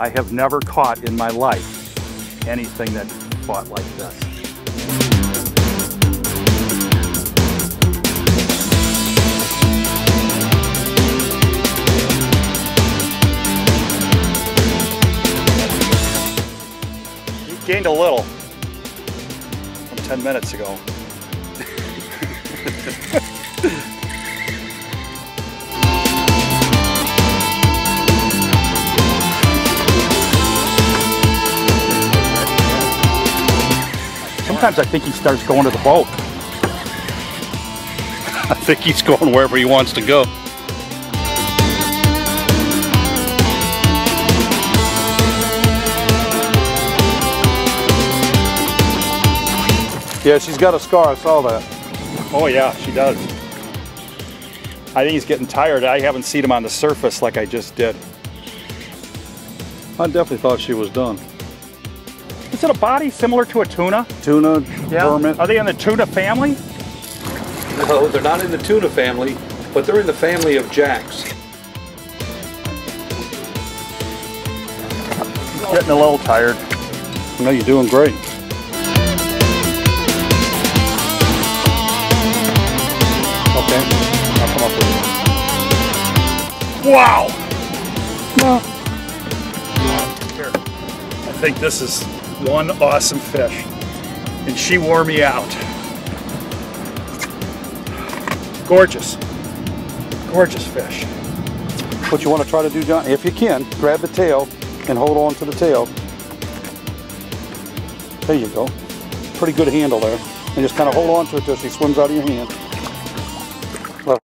I have never caught in my life anything that fought like this. He gained a little from 10 minutes ago. Sometimes I think he starts going to the boat. I think he's going wherever he wants to go. Yeah, she's got a scar. I saw that. Oh yeah, she does. I think he's getting tired. I haven't seen him on the surface like I just did. I definitely thought she was done. Is it a body similar to a tuna? Tuna, vermin. Are they in the tuna family? No, they're not in the tuna family, but they're in the family of jacks. Getting a little tired. No, you're doing great. Okay, I'll come up with Wow. Here. I think this is one awesome fish. And she wore me out. Gorgeous. Gorgeous fish. What you want to try to do, John, if you can, grab the tail and hold on to the tail. There you go. Pretty good handle there. And just kind of hold on to it till she swims out of your hand.